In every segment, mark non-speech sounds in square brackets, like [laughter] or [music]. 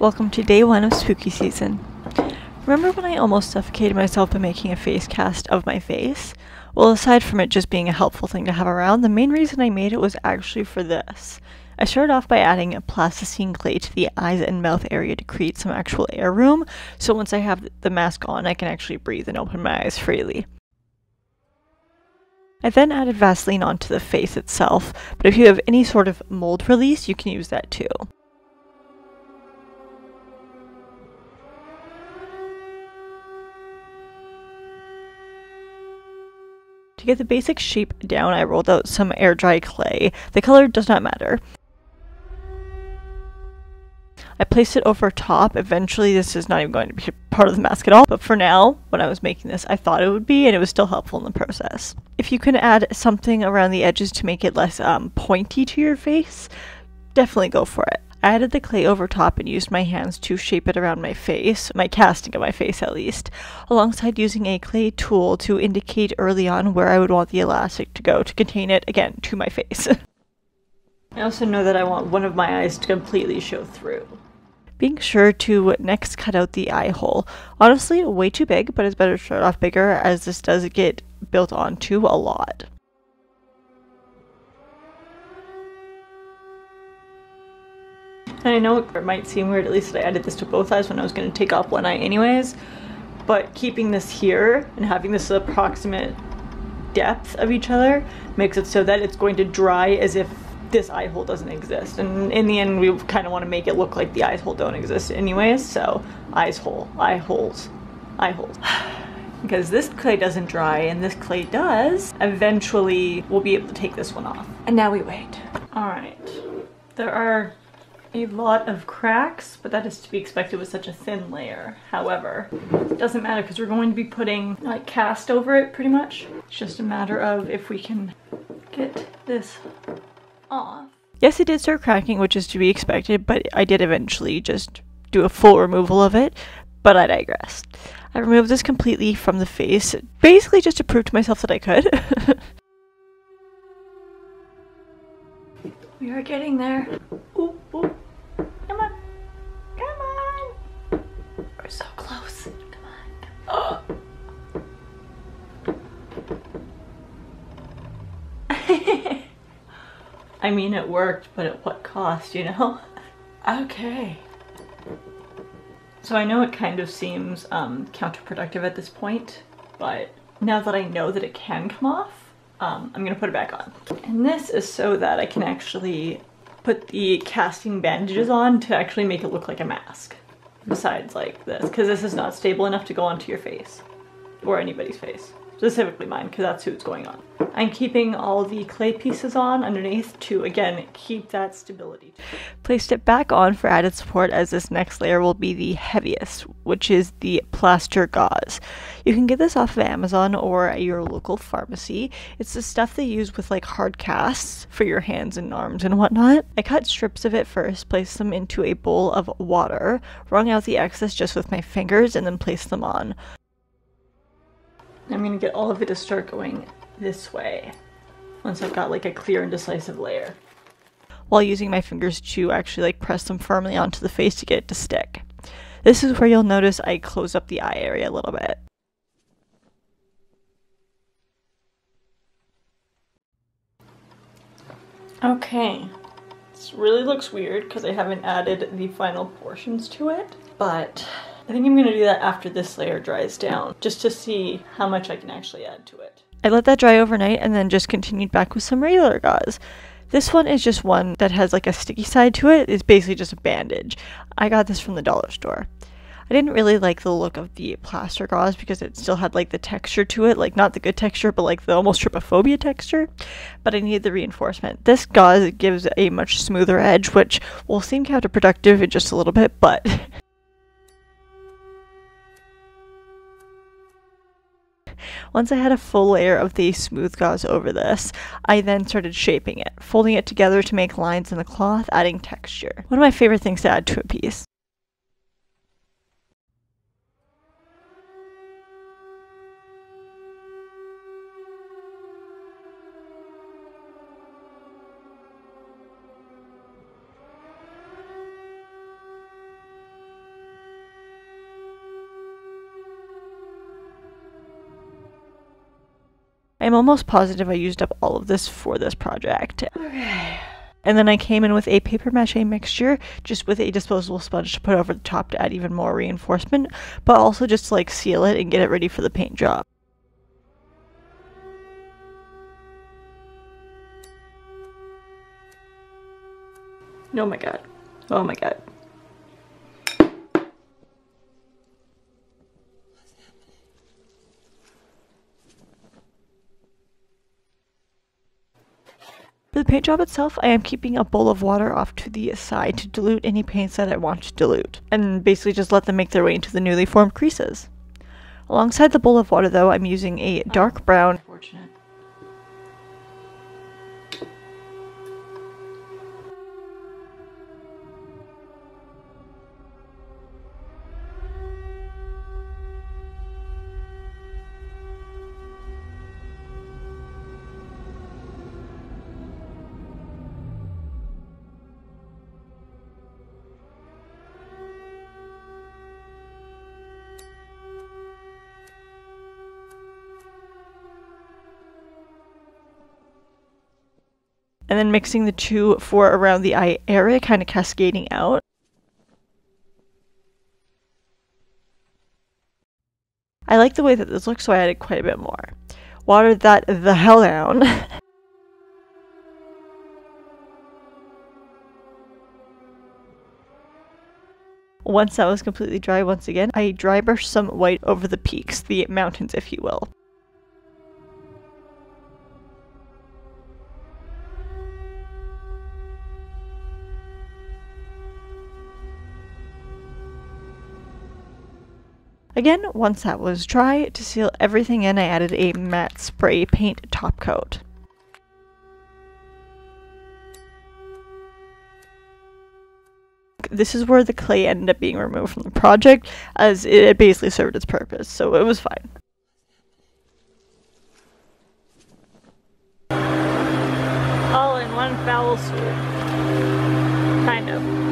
Welcome to day one of spooky season. Remember when I almost suffocated myself by making a face cast of my face? Well, aside from it just being a helpful thing to have around, the main reason I made it was actually for this. I started off by adding a plasticine clay to the eyes and mouth area to create some actual air room, so once I have the mask on, I can actually breathe and open my eyes freely. I then added Vaseline onto the face itself, but if you have any sort of mold release, you can use that too. Get the basic shape down, I rolled out some air dry clay. The color does not matter. I placed it over top. Eventually, this is not even going to be part of the mask at all, but for now, when I was making this, I thought it would be, and it was still helpful in the process. If you can add something around the edges to make it less um, pointy to your face, definitely go for it. I added the clay over top and used my hands to shape it around my face, my casting of my face at least, alongside using a clay tool to indicate early on where I would want the elastic to go to contain it, again, to my face. [laughs] I also know that I want one of my eyes to completely show through. Being sure to next cut out the eye hole. Honestly, way too big, but it's better to start off bigger as this does get built onto a lot. And I know it might seem weird, at least I added this to both eyes when I was going to take off one eye anyways, but keeping this here and having this approximate depth of each other makes it so that it's going to dry as if this eye hole doesn't exist. And in the end, we kind of want to make it look like the eye hole don't exist anyways, so eyes hole, eye holes, eye holes. [sighs] because this clay doesn't dry and this clay does, eventually we'll be able to take this one off. And now we wait. All right, there are a lot of cracks, but that is to be expected with such a thin layer. However, it doesn't matter because we're going to be putting like cast over it pretty much. It's just a matter of if we can get this off. Yes, it did start cracking, which is to be expected, but I did eventually just do a full removal of it, but I digress. I removed this completely from the face, basically just to prove to myself that I could. [laughs] we are getting there. Ooh, I mean, it worked, but at what cost, you know? [laughs] okay. So I know it kind of seems um, counterproductive at this point, but now that I know that it can come off, um, I'm gonna put it back on. And this is so that I can actually put the casting bandages on to actually make it look like a mask. Besides like this, because this is not stable enough to go onto your face or anybody's face specifically mine because that's who it's going on. I'm keeping all the clay pieces on underneath to again keep that stability. Placed it back on for added support as this next layer will be the heaviest, which is the plaster gauze. You can get this off of Amazon or at your local pharmacy. It's the stuff they use with like hard casts for your hands and arms and whatnot. I cut strips of it first, placed them into a bowl of water, wrung out the excess just with my fingers, and then placed them on. I'm gonna get all of it to start going this way once I've got like a clear and decisive layer. While using my fingers to actually like press them firmly onto the face to get it to stick. This is where you'll notice I close up the eye area a little bit. Okay, this really looks weird because I haven't added the final portions to it, but I think I'm gonna do that after this layer dries down, just to see how much I can actually add to it. I let that dry overnight and then just continued back with some regular gauze. This one is just one that has like a sticky side to it. It's basically just a bandage. I got this from the dollar store. I didn't really like the look of the plaster gauze because it still had like the texture to it, like not the good texture, but like the almost trypophobia texture. But I needed the reinforcement. This gauze gives a much smoother edge, which will seem counterproductive in just a little bit, but [laughs] Once I had a full layer of the smooth gauze over this, I then started shaping it, folding it together to make lines in the cloth, adding texture. One of my favorite things to add to a piece. I'm almost positive I used up all of this for this project. Okay. And then I came in with a paper mache mixture, just with a disposable sponge to put over the top to add even more reinforcement, but also just to like seal it and get it ready for the paint job. Oh my god. Oh my god. For the paint job itself, I am keeping a bowl of water off to the side to dilute any paints that I want to dilute, and basically just let them make their way into the newly formed creases. Alongside the bowl of water though, I'm using a dark brown and then mixing the two for around the eye area, kind of cascading out. I like the way that this looks, so I added quite a bit more. Watered that the hell down. [laughs] Once that was completely dry once again, I dry brushed some white over the peaks, the mountains if you will. Again, once that was dry, to seal everything in, I added a matte spray paint top coat. This is where the clay ended up being removed from the project, as it basically served its purpose, so it was fine. All in one foul swoop. Kind of.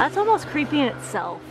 That's almost creepy in itself.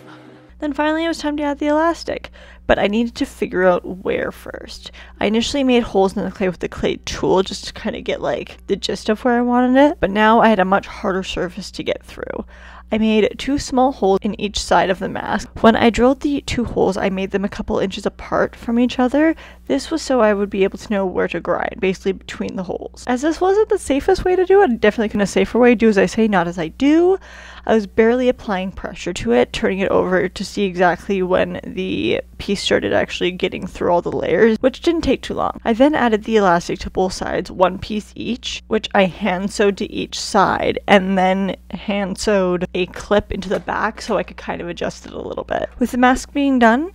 Then finally it was time to add the elastic, but I needed to figure out where first. I initially made holes in the clay with the clay tool just to kind of get like the gist of where I wanted it, but now I had a much harder surface to get through. I made two small holes in each side of the mask. When I drilled the two holes, I made them a couple inches apart from each other. This was so I would be able to know where to grind, basically between the holes. As this wasn't the safest way to do it, definitely can a safer way, to do as I say, not as I do. I was barely applying pressure to it, turning it over to see exactly when the piece started actually getting through all the layers, which didn't take too long. I then added the elastic to both sides, one piece each, which I hand sewed to each side, and then hand sewed a clip into the back so I could kind of adjust it a little bit. With the mask being done,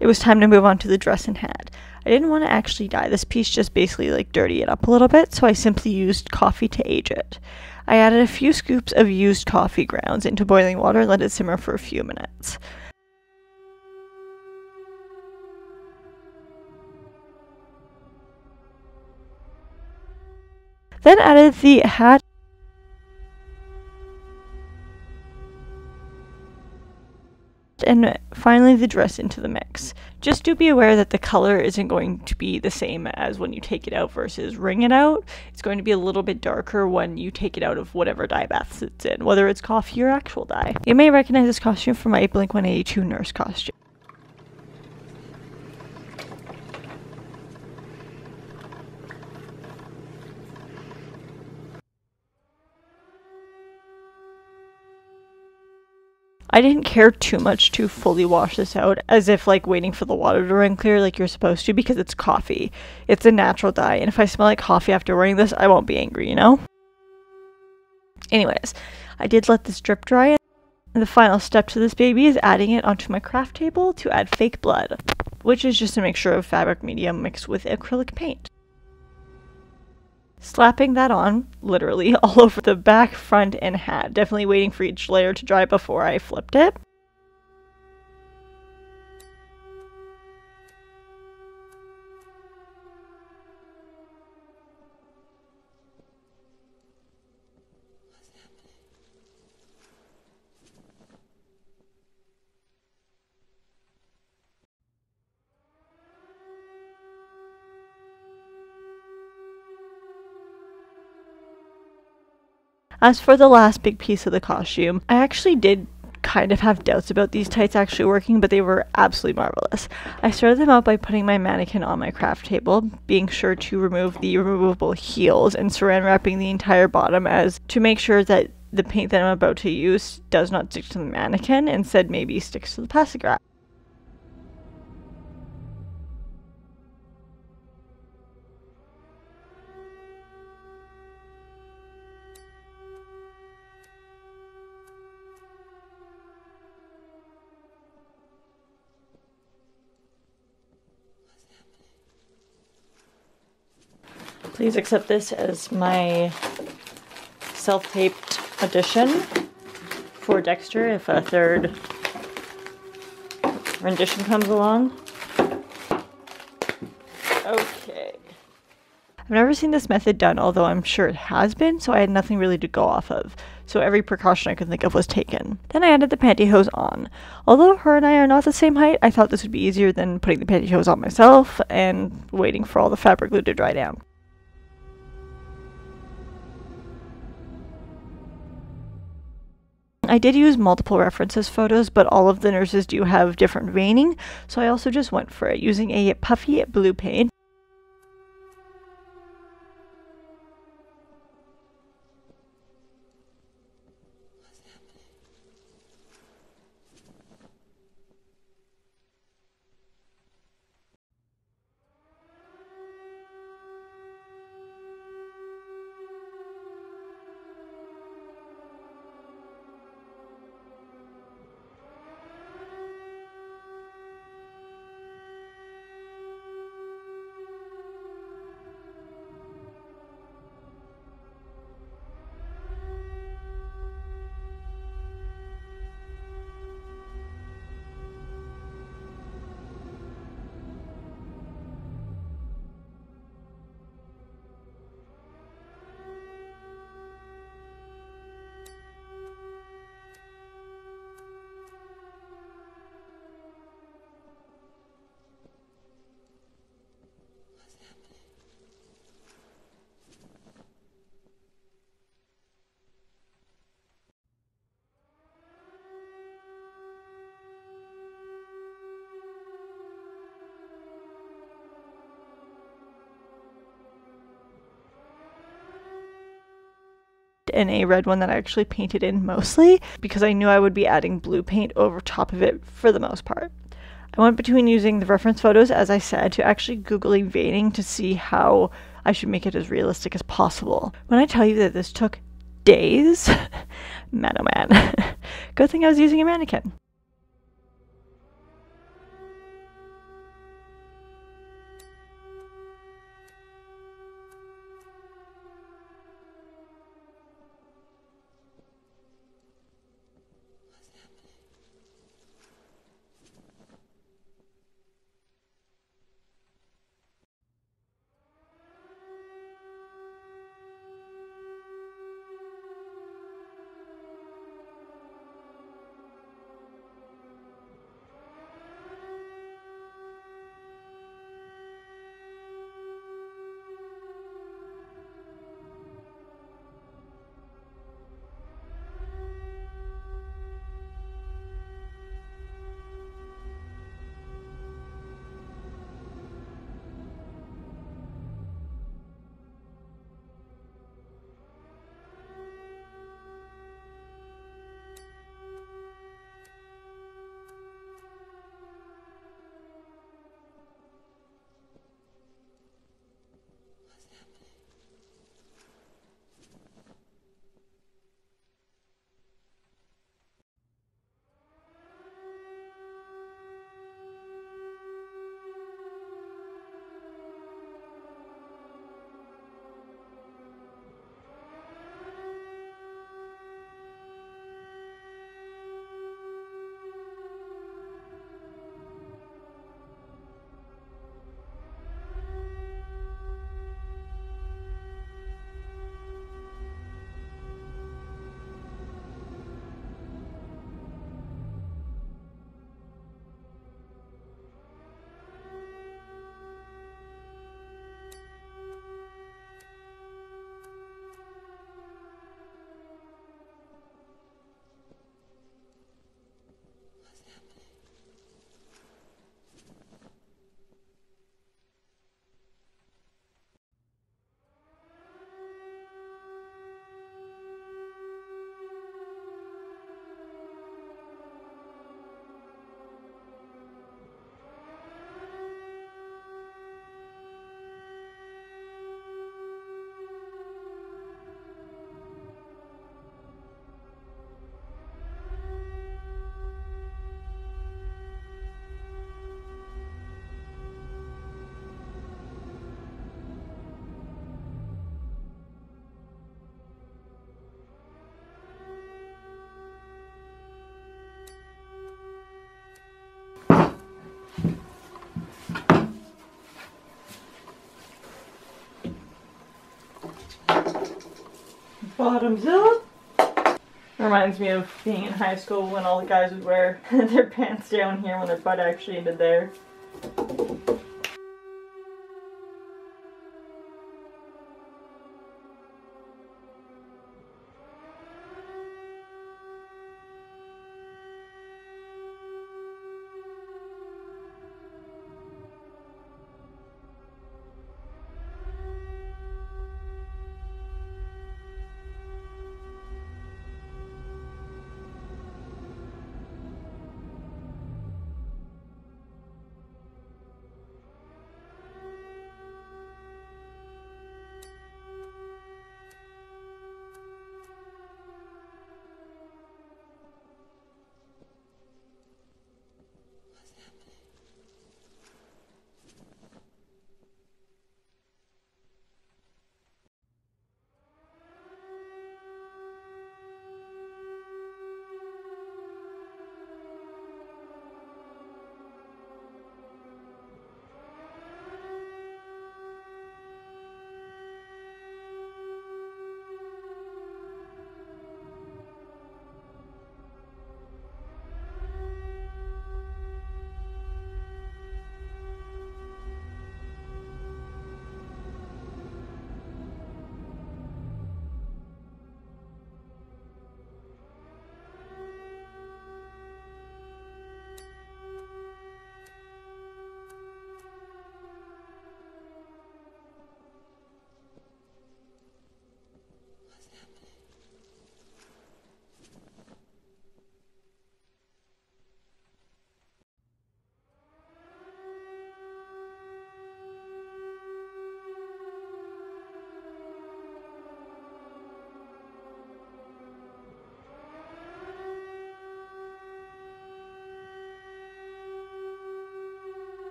it was time to move on to the dress and hat. I didn't want to actually dye this piece, just basically like dirty it up a little bit, so I simply used coffee to age it. I added a few scoops of used coffee grounds into boiling water and let it simmer for a few minutes. Then added the hat and finally the dress into the mix. Just do be aware that the color isn't going to be the same as when you take it out versus wring it out. It's going to be a little bit darker when you take it out of whatever dye bath it's in, whether it's coffee or actual dye. You may recognize this costume from my Blink 182 nurse costume. I didn't care too much to fully wash this out, as if like waiting for the water to run clear like you're supposed to, because it's coffee. It's a natural dye, and if I smell like coffee after wearing this, I won't be angry, you know? Anyways, I did let this drip dry, and the final step to this baby is adding it onto my craft table to add fake blood, which is just a mixture of fabric medium mixed with acrylic paint. Slapping that on, literally, [laughs] all over the back, front, and hat. Definitely waiting for each layer to dry before I flipped it. As for the last big piece of the costume, I actually did kind of have doubts about these tights actually working, but they were absolutely marvelous. I started them out by putting my mannequin on my craft table, being sure to remove the removable heels and saran wrapping the entire bottom as to make sure that the paint that I'm about to use does not stick to the mannequin, and instead maybe sticks to the plastic wrap. Please accept this as my self-taped audition for Dexter if a third rendition comes along. Okay. I've never seen this method done, although I'm sure it has been, so I had nothing really to go off of. So every precaution I could think of was taken. Then I added the pantyhose on. Although her and I are not the same height, I thought this would be easier than putting the pantyhose on myself and waiting for all the fabric glue to dry down. I did use multiple references photos, but all of the nurses do have different veining, so I also just went for it using a puffy blue paint. And a red one that I actually painted in mostly because I knew I would be adding blue paint over top of it for the most part. I went between using the reference photos, as I said, to actually Googling veining to see how I should make it as realistic as possible. When I tell you that this took days, [laughs] man oh man, [laughs] good thing I was using a mannequin. Bottoms up. Reminds me of being in high school when all the guys would wear [laughs] their pants down here when their butt actually ended there.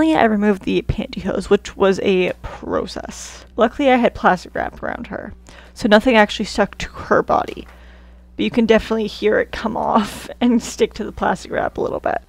Finally, I removed the pantyhose, which was a process. Luckily, I had plastic wrap around her, so nothing actually stuck to her body. But you can definitely hear it come [laughs] off and stick to the plastic wrap a little bit.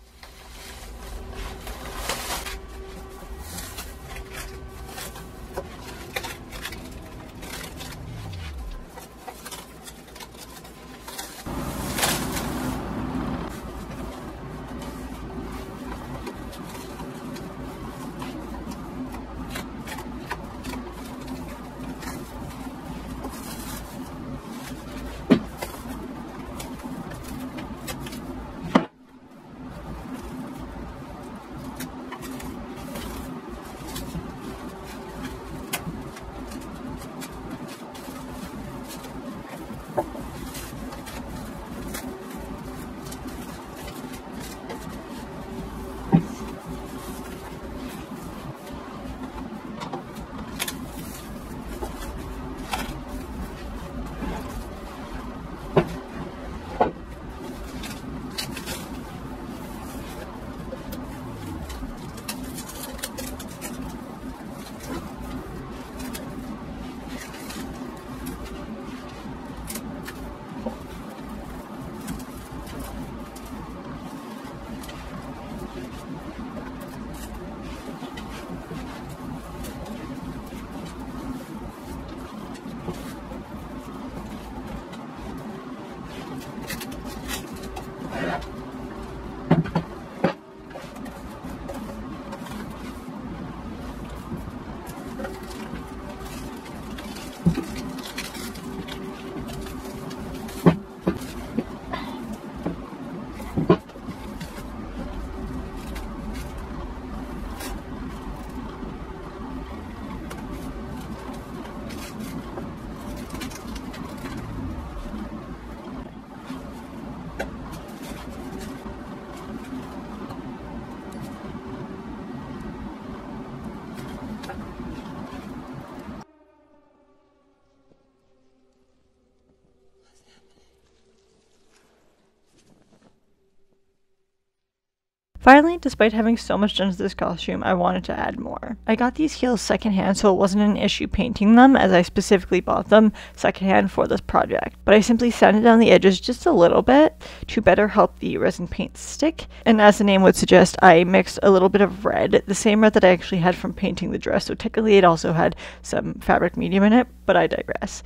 Finally, despite having so much done to this costume, I wanted to add more. I got these heels secondhand so it wasn't an issue painting them as I specifically bought them secondhand for this project. But I simply sanded down the edges just a little bit to better help the resin paint stick. And as the name would suggest, I mixed a little bit of red, the same red that I actually had from painting the dress. So technically it also had some fabric medium in it, but I digress.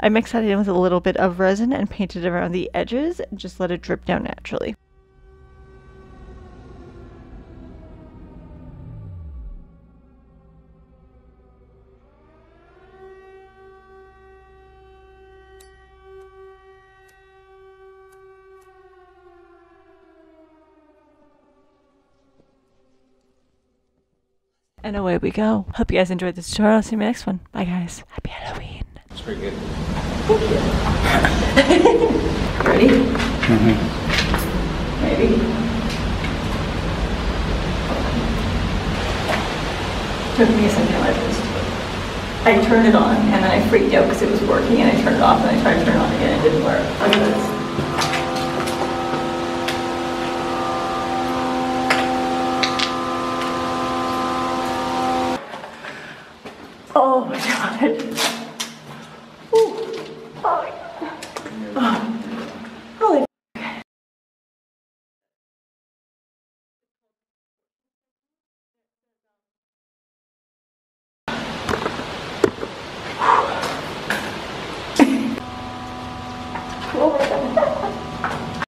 I mixed that in with a little bit of resin and painted around the edges, and just let it drip down naturally. And away we go. Hope you guys enjoyed this tutorial. See you in my next one. Bye guys. Happy Halloween. It's pretty good. [laughs] Ready? Mm-hmm. Maybe. Took me a second. I just, I turned it on and then I freaked out because it was working and I turned it off and I tried to turn it on again and it didn't work.